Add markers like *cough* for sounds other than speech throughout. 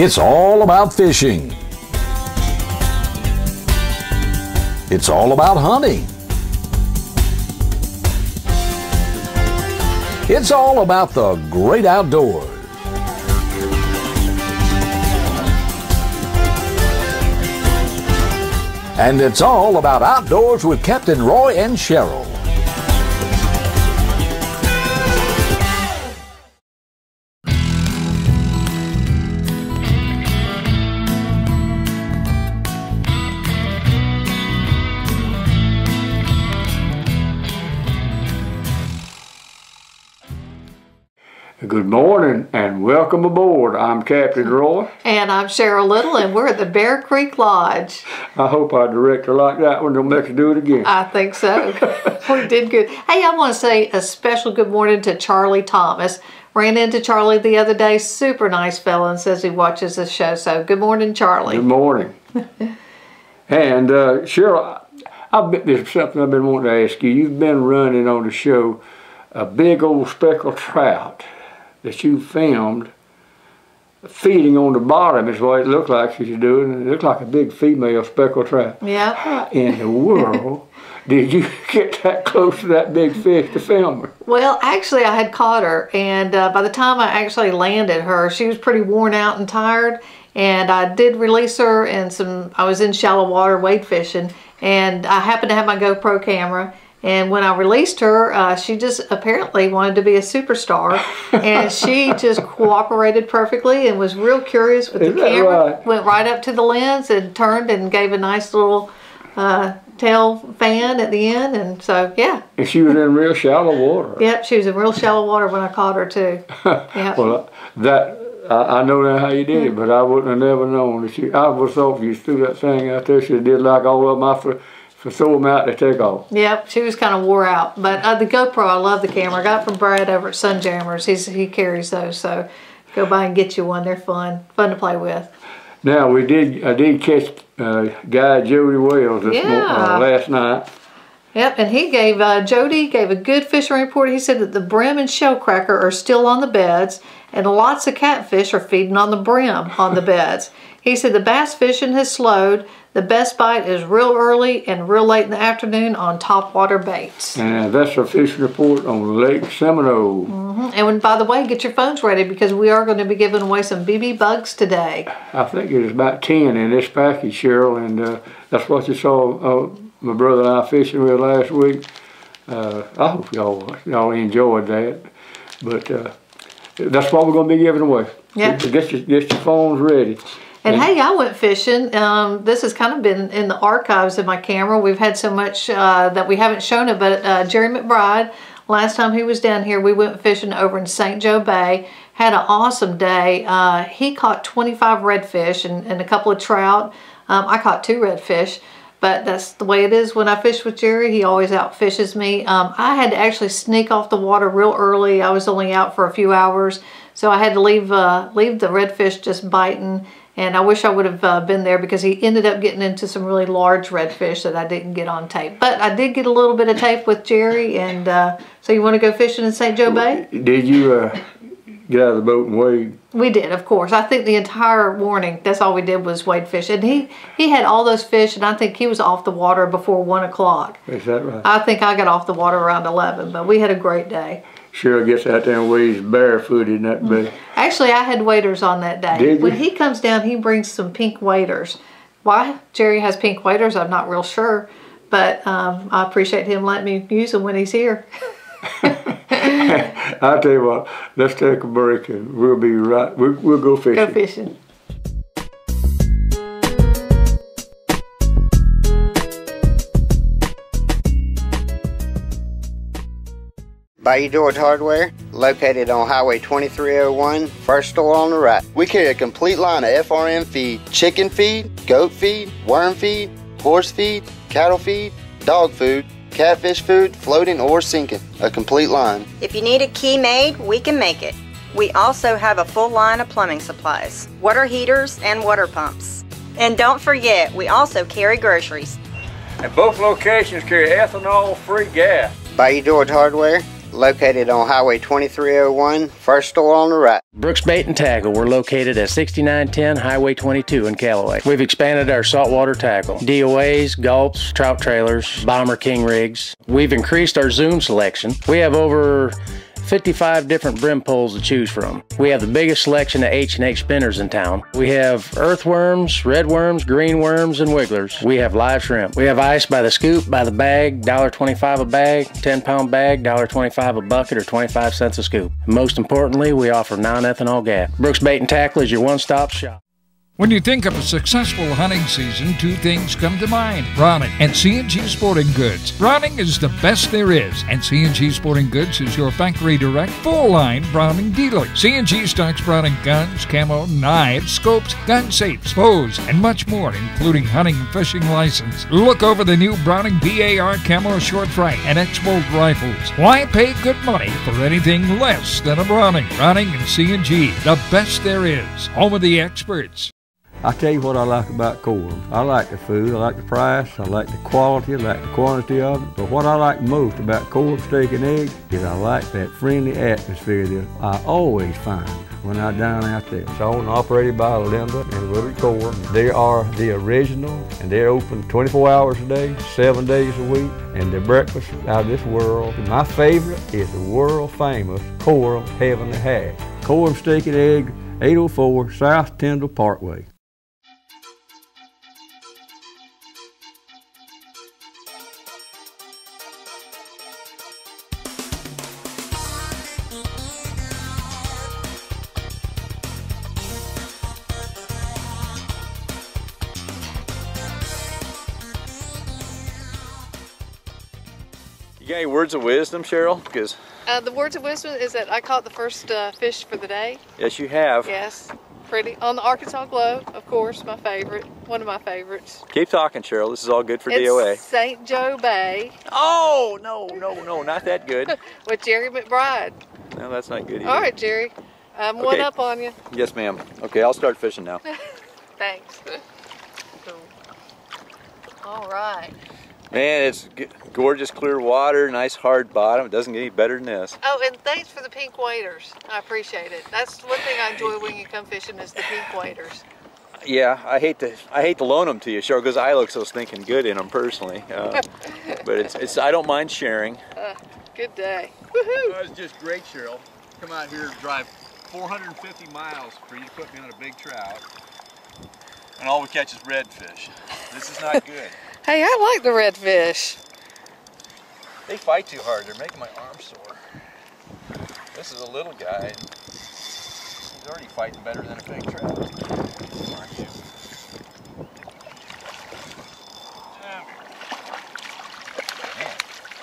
It's all about fishing. It's all about hunting. It's all about the great outdoors. And it's all about outdoors with Captain Roy and Cheryl. Good morning and welcome aboard. I'm Captain Roy. And I'm Cheryl Little, and we're at the Bear Creek Lodge. I hope our director like that one. Don't make us do it again. I think so. *laughs* we did good. Hey, I want to say a special good morning to Charlie Thomas. Ran into Charlie the other day. Super nice fella, and says he watches the show. So good morning, Charlie. Good morning. *laughs* and uh, Cheryl, I've been, there's something I've been wanting to ask you. You've been running on the show a big old speckled trout that you filmed feeding on the bottom is what it looked like she was doing. It looked like a big female speckled trout. Yeah. How in the world *laughs* did you get that close to that big fish to film her? Well, actually, I had caught her, and uh, by the time I actually landed her, she was pretty worn out and tired. And I did release her, and some. I was in shallow water wade fishing, and I happened to have my GoPro camera. And when I released her, uh, she just apparently wanted to be a superstar, and she just cooperated perfectly and was real curious with Is the camera. right? Went right up to the lens and turned and gave a nice little uh, tail fan at the end, and so yeah, And she was in real shallow water. Yep, she was in real shallow water when I caught her too. *laughs* Yep. Well, that I, I know now how you did it, but I wouldn't have never known that you. I would have thought if you threw that thing out there, she did like all of them. For, them out to take off. Yep, she was kind of wore out. But uh, the GoPro, I love the camera. I got it from Brad over at Sunjammers. He's, he carries those, so go by and get you one. They're fun, fun to play with. Now we did. I did catch uh, guy Jody Wells this mo- Yeah. uh, last night. Yep, and he gave, uh, Jody gave a good fishing report. He said that the brim and shell cracker are still on the beds and lots of catfish are feeding on the brim on the beds. He said the bass fishing has slowed. The best bite is real early and real late in the afternoon on topwater baits. And that's a fishing report on Lake Seminole. Mhm. And when, by the way, get your phones ready because we are going to be giving away some BB bugs today. I think it was about ten in this package, Cheryl, and uh, that's what you saw uh, my brother and I fishing with last week. Uh, I hope y'all y'all enjoyed that, but uh, that's what we're going to be giving away. Yeah. Get your get your phones ready. And hey, I went fishing. Um, this has kind of been in the archives of my camera. We've had so much uh, that we haven't shown it, but uh, Jerry McBride, last time he was down here, we went fishing over in St. Joe Bay. Had an awesome day. Uh, he caught 25 redfish and, and a couple of trout. Um, I caught two redfish, but that's the way it is when I fish with Jerry. He always outfishes me. Um, I had to actually sneak off the water real early. I was only out for a few hours, so I had to leave uh, leave the redfish just biting. And I wish I would have uh, been there because he ended up getting into some really large redfish that I didn't get on tape. But I did get a little bit of tape with Jerry. And uh, so you want to go fishing in St. Joe Bay? Did you uh, get out of the boat and wade? We did, of course. I think the entire morning, that's all we did was wade fish. And he, he had all those fish, and I think he was off the water before 1 o'clock. Is that right? I think I got off the water around 11, but we had a great day. Cheryl gets out there and wades barefooted in that bay. Actually, I had waders on that day. Did you? When he comes down, he brings some pink waders. Why Jerry has pink waders, I'm not real sure, but um, I appreciate him letting me use them when he's here. *laughs* *laughs* I'll tell you what, let's take a break and we'll be right. We'll, we'll go fishing. Go fishing. Bayou George Hardware, located on Highway 2301, first store on the right. We carry a complete line of FRM feed, chicken feed, goat feed, worm feed, horse feed, cattle feed, dog food, catfish food, floating or sinking. A complete line. If you need a key made, we can make it. We also have a full line of plumbing supplies, water heaters, and water pumps. And don't forget, we also carry groceries. And both locations carry ethanol free gas. Bayou George Hardware, located on Highway 2301, first store on the right. Brooks Bait and Tackle. We're located at 6910 Highway 22 in Callaway. We've expanded our saltwater tackle, DOAs, gulps, trout trailers, bomber king rigs. We've increased our zoom selection. We have over 55 different brim poles to choose from. We have the biggest selection of H&H spinners in town. We have earthworms, red worms, green worms, and wigglers. We have live shrimp. We have ice by the scoop, by the bag, $1.25 a bag, 10 pound bag, $1.25 a bucket, or 25 cents a scoop. Most importantly, we offer non-ethanol gas. Brooks Bait and Tackle is your one-stop shop. When you think of a successful hunting season, two things come to mind Browning and C&G Sporting Goods. Browning is the best there is, and C&G Sporting Goods is your factory direct, full line Browning dealer. C&G stocks Browning guns, camo, knives, scopes, gun safes, bows, and much more, including hunting and fishing license. Look over the new Browning BAR camo short track and X-Bolt rifles. Why pay good money for anything less than a Browning? Browning and C&G, the best there is. Home of the experts. I tell you what I like about Coram. I like the food, I like the price, I like the quality, I like the quantity of it. But what I like most about Coram Steak and Eggs is I like that friendly atmosphere that I always find when I dine out there. It's owned and operated by Linda and Willie Coram. They are the original and they're open 24 hours a day, seven days a week, and their breakfast out of this world. And my favorite is the world famous Coram Heavenly Hash. Coram Steak and Egg, 804 South Tyndall Parkway. Words of wisdom, Cheryl? Because Uh, the words of wisdom is that I caught the first uh, fish for the day. yes, you have. Yes, pretty on the Arkansas Glow, of course, my favorite, one of my favorites. Keep talking, Cheryl. This is all good for it's DOA. St. Joe Bay Oh no, no, no, not that good. *laughs* with Jerry McBride. no, that's not good either. All right, Jerry, I'm one up on you. Yes, ma'am. Okay, I'll start fishing now. *laughs* Thanks. Cool. All right. Man, it's gorgeous clear water, nice hard bottom. It doesn't get any better than this. Oh, and thanks for the pink waders. I appreciate it. That's one thing I enjoy when you come fishing is the pink waders. Yeah, I hate to I hate to loan them to you, Cheryl, because I look so stinking good in them personally. Uh, *laughs* but it's it's I don't mind sharing. Uh, good day. Woohoo! That was just great, Cheryl. Come out here and drive 450 miles for you to put me on a big trout. And all we catch is redfish. This is not *laughs* good. Hey, I like the redfish. they fight too hard. They're making my arm sore. This is a little guy. He's already fighting better than a big trout. Aren't you? Man,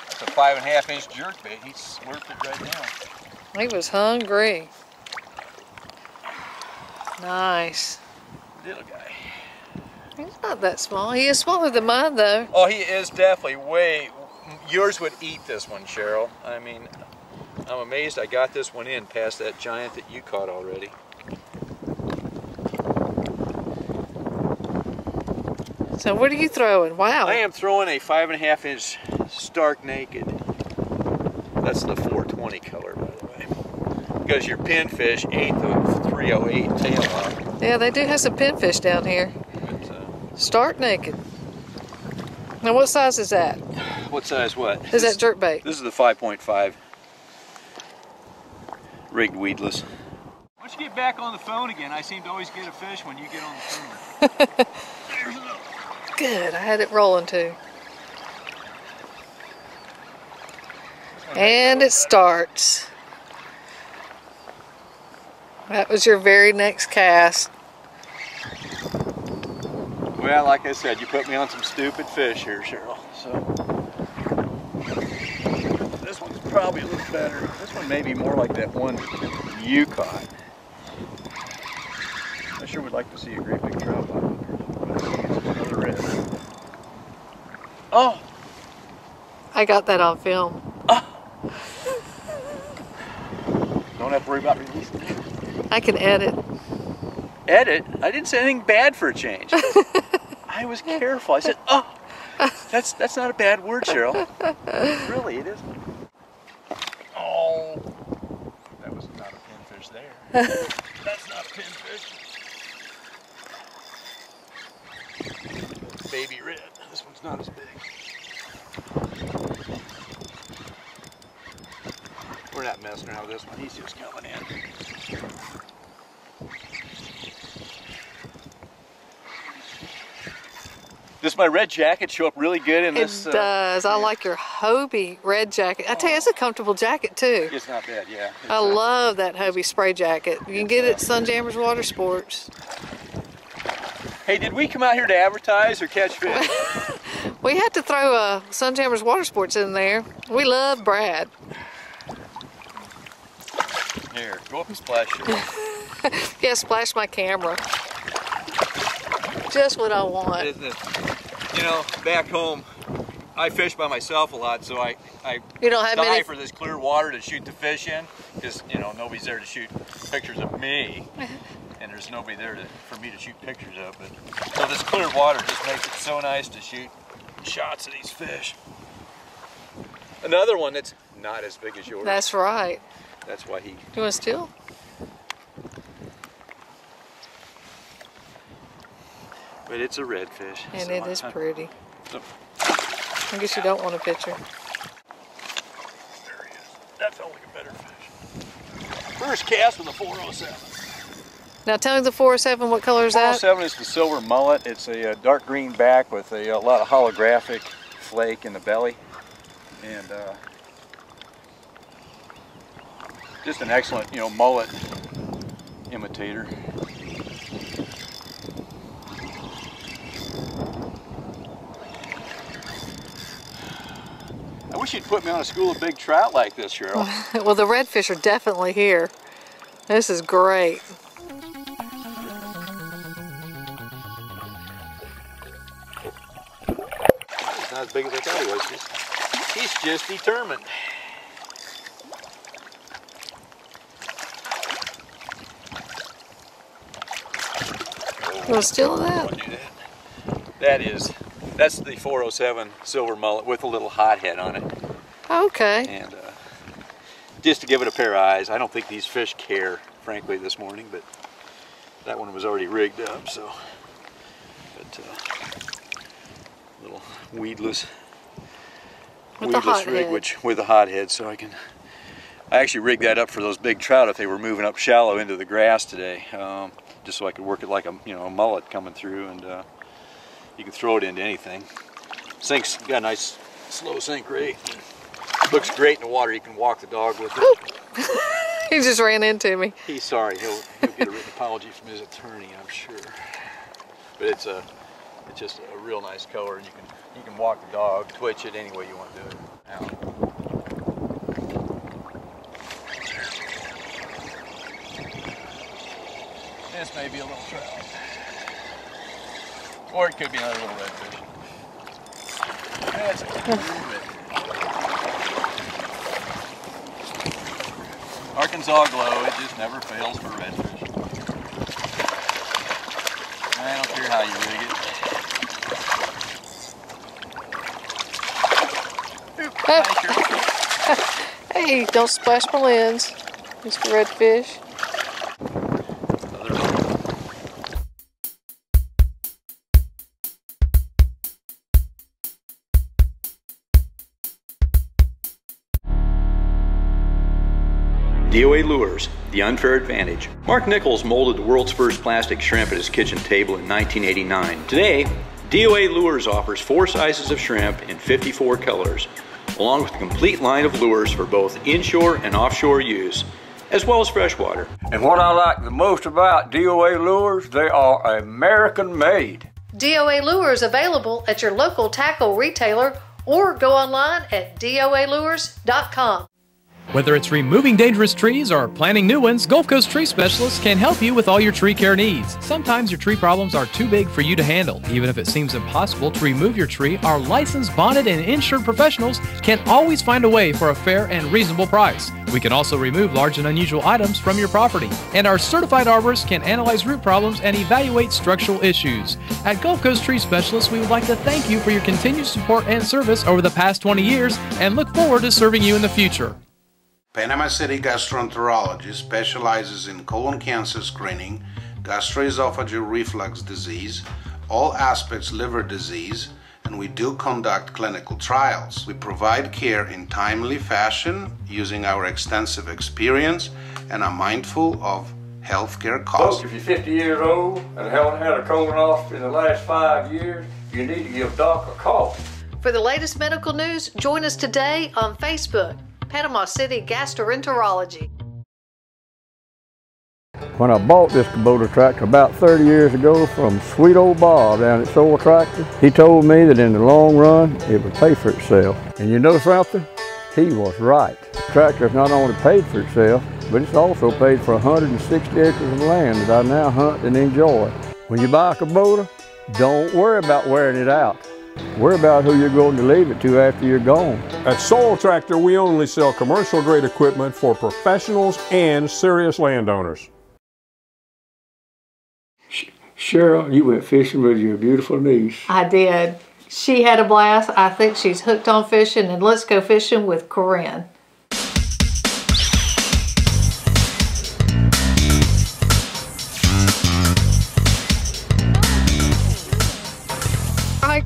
that's a five and a half inch jerk bait. He's slurped it right now. He was hungry. Nice. Little guy. He's not that small. He is smaller than mine, though. Oh, he is definitely way. Yours would eat this one, Cheryl. I mean, I'm amazed I got this one in past that giant that you caught already. So what are you throwing? Wow. I am throwing a five and a half inch stark naked. That's the 420 color, by the way. Because your pinfish ate the 308 tail off. Yeah, they do have some pinfish down here. But, Stark naked. Now, what size is that? what size what? Is that jerk bait? This is the 5.5 rigged weedless. Once you get back on the phone again? I seem to always get a fish when you get on the phone. *laughs* Good. I had it rolling too. And it starts. That was your very next cast. Well, like I said, you put me on some stupid fish here, Cheryl. So this one's probably a little better. This one may be more like that one you caught. I sure would like to see a great big trout on another red. Oh, I got that on film. Ah! don't have to worry about releasing it. I can edit edit, I didn't say anything bad for a change. *laughs* I was careful. I said, "Oh, that's that's not a bad word, Cheryl. really, it is. Oh, that was not a pinfish there. *laughs* that's not a pinfish. Baby red. This one's not as big. We're not messing around with this one. He's just coming in. Does my red jacket show up really good in It this? uh, does. I like your Hobie red jacket. I tell you, it's a comfortable jacket too. It's not bad, yeah. It's, I uh, love that Hobie spray jacket. You can get it at Sunjammers Water Sports. Hey, did we come out here to advertise or catch fish? *laughs* We had to throw uh, Sunjammers Water Sports in there. We love Brad. Here, go up and splash it. *laughs* Yeah, splash my camera. Just what I want. You know, back home, I fish by myself a lot, so I, I You don't have die many. for this clear water to shoot the fish in, because you know nobody's there to shoot pictures of me, *laughs* and there's nobody there to, for me to shoot pictures of. But so this clear water just makes it so nice to shoot shots of these fish. Another one that's not as big as yours. That's right. That's why he. Do you want to steal? But it's a redfish. And so it I- pretty. so- I guess you don't want a picture. There he is. That felt like a better fish. First cast with a 407. Now tell me the 407, what color is that? 407 is the silver mullet. It's a, uh dark green back with a, a lot of holographic flake in the belly. And uh, just an excellent, you know, mullet imitator. Wish you'd put me on a school of big trout like this, Cheryl. *laughs* well, the redfish are definitely here. This is great. He's not as big as I thought he was. He's, he's just determined. You want to steal that. That is, that's the 407 silver mullet with a little hot head on it. Okay. And uh, just to give it a pair of eyes, I don't think these fish care, frankly, this morning, but that one was already rigged up, so. But, uh, little weedless, With weedless rig, head. which with a hot head, so I can. I actually rigged that up for those big trout if they were moving up shallow into the grass today, um, just so I could work it like a you know a mullet coming through, and uh, you can throw it into anything. Sink's got a nice slow sink rate. Looks great in the water. You can walk the dog with it. *laughs* He just ran into me. He's sorry. He'll, he'll get a written apology from his attorney, I'm sure. But it's a it's just a real nice color, and you can you can walk the dog, twitch it any way you want to do it. Now, this may be a little trout, or it could be another little redfish. Arkansas glow, it just never fails for redfish. I don't care how you rig it. Hey, don't splash my lens, Mr. Redfish. DOA Lures, the unfair advantage. Mark Nichols molded the world's first plastic shrimp at his kitchen table in 1989. Today, DOA Lures offers four sizes of shrimp in 54 colors, along with a complete line of lures for both inshore and offshore use, as well as freshwater. And what I like the most about DOA lures, they are American made. DOA lures available at your local tackle retailer or go online at doalures.com. Whether it's removing dangerous trees or planting new ones, Gulf Coast Tree Specialists can help you with all your tree care needs. Sometimes your tree problems are too big for you to handle. Even if it seems impossible to remove your tree, our licensed, bonded, and insured professionals can always find a way for a fair and reasonable price. We can also remove large and unusual items from your property. And our certified arborists can analyze root problems and evaluate structural issues. At Gulf Coast Tree Specialists, we would like to thank you for your continued support and service over the past 20 years and look forward to serving you in the future. Panama City Gastroenterology specializes in colon cancer screening, gastroesophageal reflux disease, all aspects liver disease, and we do conduct clinical trials. We provide care in timely fashion using our extensive experience and are mindful of healthcare costs. Folks, if you're 50 years old and haven't had a colonoscopy in the last five years, you need to give Doc a call. For the latest medical news, join us today on Facebook, Panama City Gastroenterology. When I bought this Kubota tractor about 30 years ago from sweet old Bob down at Sowell Tractor, he told me that in the long run, it would pay for itself. And you know something? He was right. The tractor has not only paid for itself, but it's also paid for 160 acres of land that I now hunt and enjoy. When you buy a Kubota, don't worry about wearing it out. Worry about who you're going to leave it to after you're gone. At Sowell Tractor, we only sell commercial grade equipment for professionals and serious landowners. Cheryl, you went fishing with your beautiful niece. I did. She had a blast. I think she's hooked on fishing, and let's go fishing with Corinne.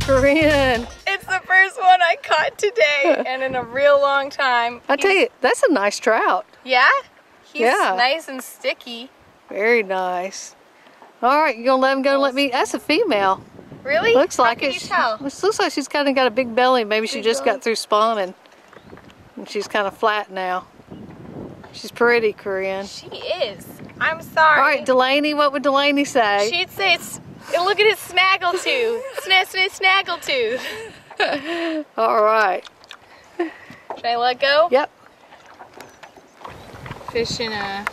Corinne. It's the first one I caught today *laughs* and in a real long time. I tell you, that's a nice trout. Yeah? He's Yeah. nice and sticky. Very nice. All right, you gonna let him go? Let me. That's a female. Really? Looks How like can it. you tell? This looks like she's kind of got a big belly. Maybe she just belly. got through spawning, and she's kind of flat now. She's pretty, Corinne. She is. I'm sorry. All right, Delaney. What would Delaney say? She'd say it's. Look at his snaggle tooth. Sna sna snaggle tooth. All right. Should I let go? Yep. Fish in a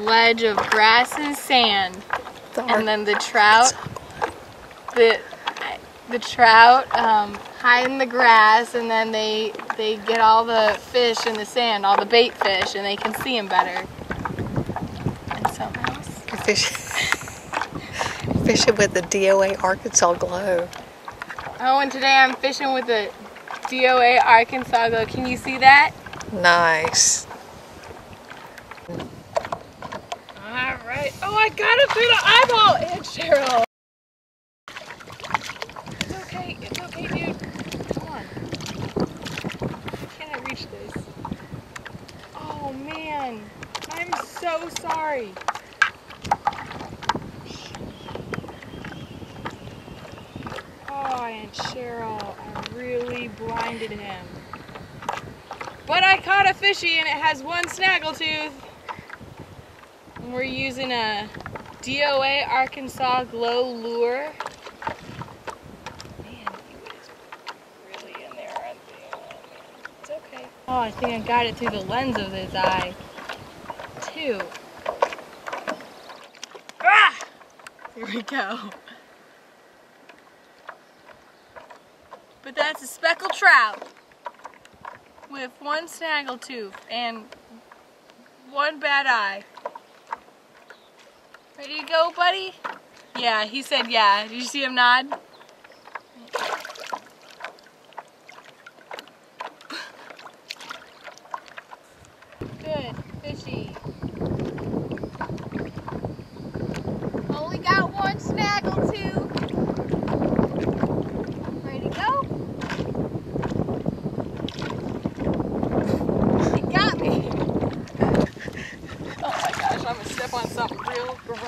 ledge of grass and sand, and then the trout. The the trout um, hide in the grass, and then they they get all the fish in the sand, all the bait fish, and they can see them better. And something else. Fish, fishing with the DOA Arkansas Glow. Oh, and today I'm fishing with the DOA Arkansas Glow. Can you see that? Nice. All right. Oh, I got it through the eyeball, Aunt Cheryl. It's okay. It's okay, dude. Come on. Why can't I reach this? Oh man, I'm so sorry. Aunt Cheryl, I really blinded him. But I caught a fishy and it has one snaggletooth. And we're using a DOA Arkansas Glow lure. Man, really in there, aren't they? It's okay. Oh, I think I got it through the lens of his eye, too. Ah! Here we go. But that's a speckled trout with one snaggletooth and one bad eye. Ready to go, buddy? Yeah, he said yeah. Did you see him nod? Good, fishy. Only got one snaggletooth. Ready to go? He got me. Oh my gosh, I'm gonna step on something real gross.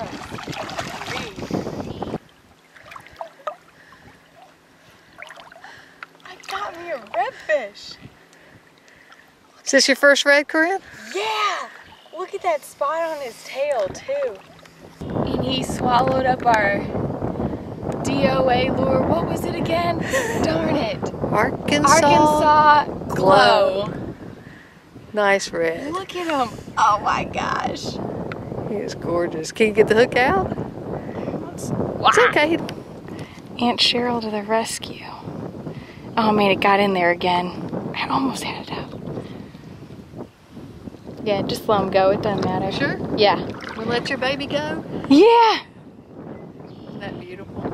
I got me a redfish. Is this your first red, Corinne? Yeah! Look at that spot on his tail, too. And he swallowed up our DOA lure. What was it again? *laughs* Darn it. Arkansas. Arkansas Glow. Nice red. Look at him. Oh my gosh. He is gorgeous. Can you get the hook out? It's okay. Aunt Cheryl to the rescue. Oh man, it got in there again. I almost had it out. Yeah, just let them go. It doesn't matter. Sure? Yeah. We'll let your baby go? Yeah. Isn't that beautiful? *laughs*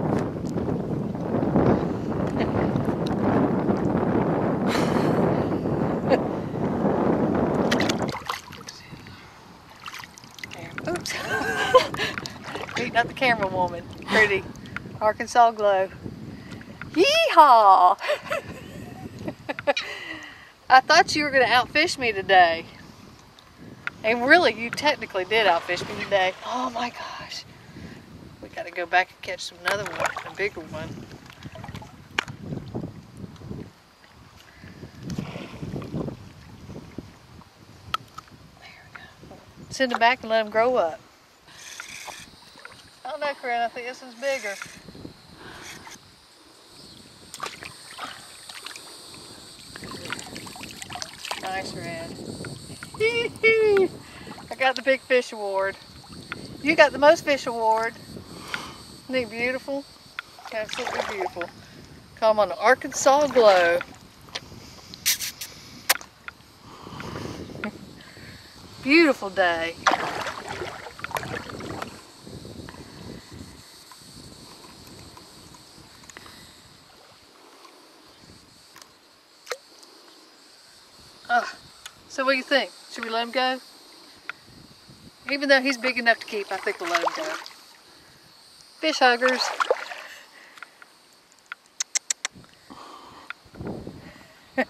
Oops. *laughs* Beating up the camera woman. Pretty. Arkansas glow. Yeehaw! *laughs* I thought you were going to outfish me today. And really, you technically did outfish me today. Oh my gosh. We got to go back and catch another one, a bigger one. There we go. Send them back and let them grow up. I don't know, Corinne. I think this is bigger. Nice red. I got the big fish award. You got the most fish award. Isn't he beautiful? Absolutely beautiful. Come on, Arkansas Glow. Beautiful day. Oh, so what do you think? Should we let him go? Even though he's big enough to keep, I think we'll let him go. Fish huggers. *laughs*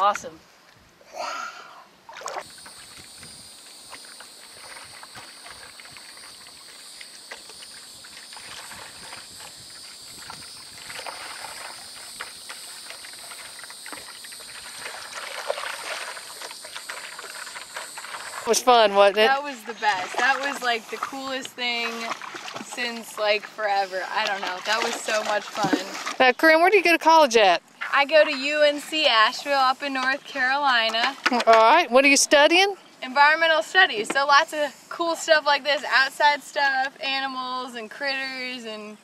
awesome. Was fun, wasn't it? That was the best. That was like the coolest thing since like forever. I don't know. That was so much fun. Now, Corinne, where do you go to college at? I go to UNC Asheville up in North Carolina. All right. What are you studying? Environmental studies. So lots of cool stuff like this, outside stuff, animals and critters and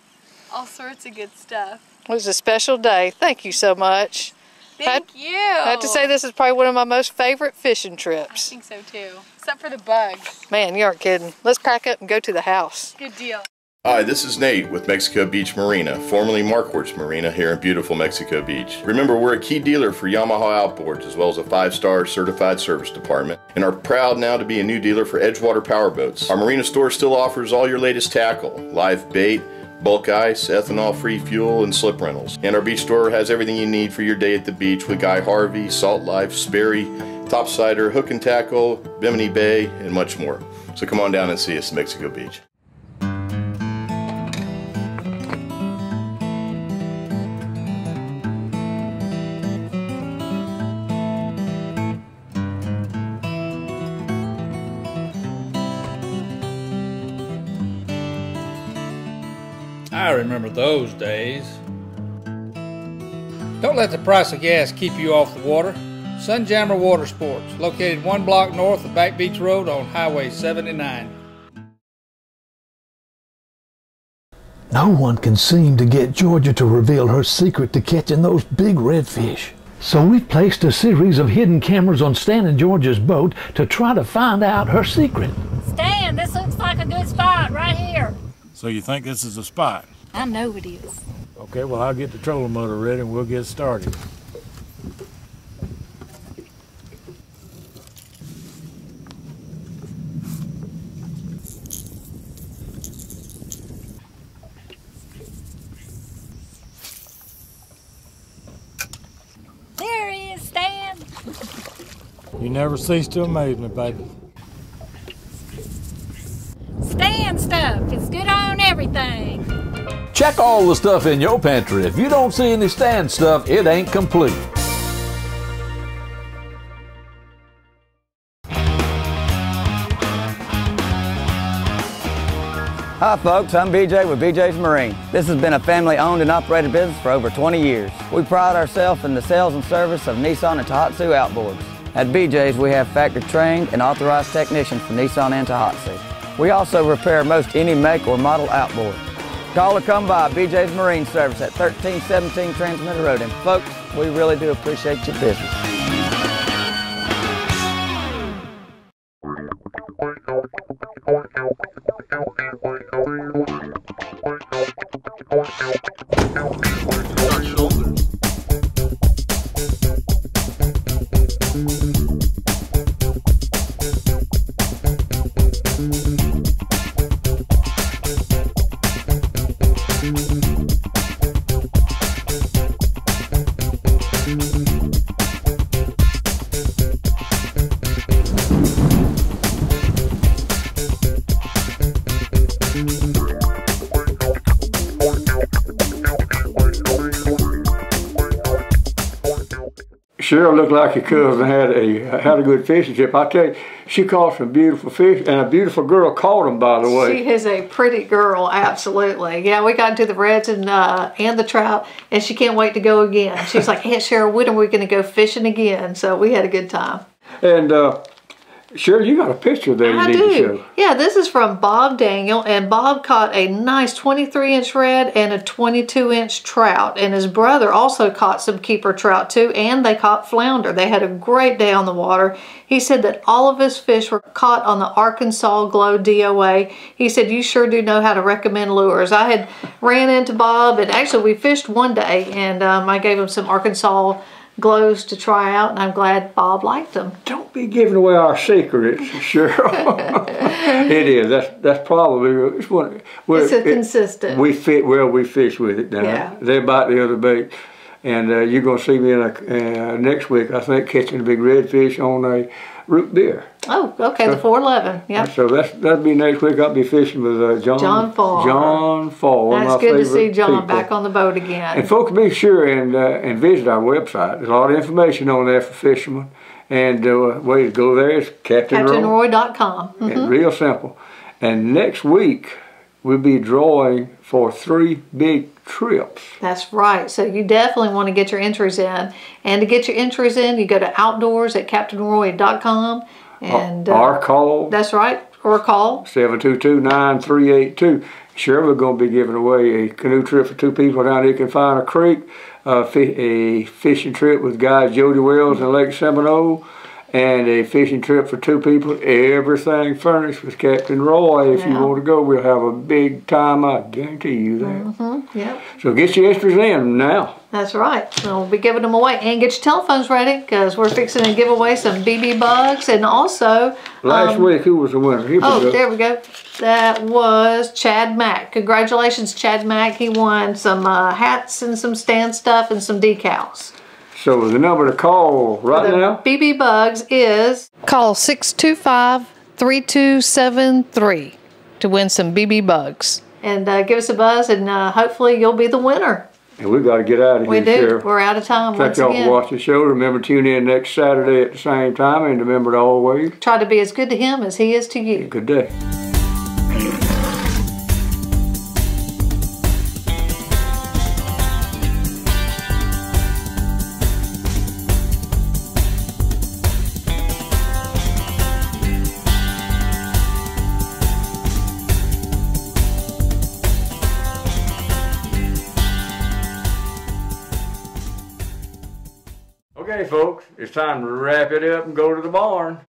all sorts of good stuff. It was a special day. Thank you so much. Thank I, you. I have to say this is probably one of my most favorite fishing trips. I think so too. Except for the bugs. Man, you aren't kidding. Let's pack up and go to the house. Good deal. Hi, this is Nate with Mexico Beach Marina, formerly Marquardt's Marina here in beautiful Mexico Beach. Remember, we're a key dealer for Yamaha outboards as well as a five-star certified service department and are proud now to be a new dealer for Edgewater powerboats. Our marina store still offers all your latest tackle, live bait, bulk ice, ethanol-free fuel, and slip rentals. And our beach store has everything you need for your day at the beach with Guy Harvey, Salt Life, Sperry, Topsider, Hook and Tackle, Bimini Bay, and much more. So come on down and see us in Mexico Beach. Remember those days. Don't let the price of gas keep you off the water. Sunjammer Water Sports, located one block north of Back Beach Road on Highway 79. No one can seem to get Georgia to reveal her secret to catching those big redfish. So we've placed a series of hidden cameras on Stan and Georgia's boat to try to find out her secret. Stan, this looks like a good spot right here. So you think this is a spot? I know it is. Okay, well I'll get the trolling motor ready and we'll get started. There he is, Stan. You never cease to amaze me, baby. Stan stuff. It's good on everything. Check all the stuff in your pantry. If you don't see any Stan stuff, it ain't complete. Hi folks, I'm BJ with BJ's Marine. This has been a family owned and operated business for over 20 years. We pride ourselves in the sales and service of Nissan and Tohatsu outboards. At BJ's we have factory trained and authorized technicians for Nissan and Tohatsu. We also repair most any make or model outboard. Call or come by BJ's Marine Service at 1317 Transmitter Road. And folks, we really do appreciate your business. Cheryl looked like your cousin had a had a good fishing trip. I tell you, she caught some beautiful fish, and a beautiful girl caught them. By the way, She is a pretty girl, absolutely. Yeah, we got into the reds and uh, and the trout, and she can't wait to go again. She's like, Aunt Cheryl, when are we going to go fishing again? So we had a good time. and uh, Cheryl, you got a picture there. I you need to do. show. Yeah, this is from Bob Daniel, and Bob caught a nice 23 inch red and a 22 inch trout. And his brother also caught some keeper trout too, and they caught flounder. They had a great day on the water. He said that all of his fish were caught on the Arkansas Glow DOA. He said, You sure do know how to recommend lures. I had ran into Bob, and actually, we fished one day, and um, I gave him some Arkansas glows to try out, and I'm glad Bob liked them. Don't be giving away our secrets, *laughs* Cheryl. *laughs* it is. That's that's probably it's one. well, It's a it- consistent. We fit well. We fish with it now. Yeah. They bite the other bait, and uh, you're gonna see me in a, uh, next week. I think catching a big redfish on a root beer. Oh, okay, the 411. Yeah. So that's that'll be next week. I'll be fishing with uh, John. John Farr. John one That's good to see John people. back on the boat again. And folks, be sure and uh, and visit our website. There's a lot of information on there for fishermen. And uh, way to go there is Captain Roy. CaptainRoy.com. And Mhm. real simple. And next week we'll be drawing for three big trips. That's right. So you definitely want to get your entries in. And to get your entries in, you go to outdoors at CaptainRoy.com. And uh, Our call That's right. Or call. 722-9382. Sure, we're going to be giving away a canoe trip for two people down Econfina Creek, uh, a fishing trip with guys Jody Wells and Lake Seminole, and a fishing trip for two people. Everything furnished with Captain Roy. If you want to go, we'll have a big time. I guarantee you that. Mm-hmm. Yep. So get your extras in now. That's right. So we'll be giving them away. And get your telephones ready because we're fixing to give away some BB bugs. And also, Last um, week, who was the winner? Here Oh, there we go. That was Chad Mack. Congratulations, Chad Mack. He won some uh, hats and some Stan stuff and some decals. So the number to call right now. BB Bugs is call 625 3273 to win some BB Bugs. And uh, give us a buzz, and uh, hopefully you'll be the winner. And we've got to get out of We here, do. Sheriff. We're out of time Thank once y'all for watching the show. Remember, tune in next Saturday at the same time, and remember to always Try to be as good to him as he is to you. good day. Time to wrap it up and go to the barn.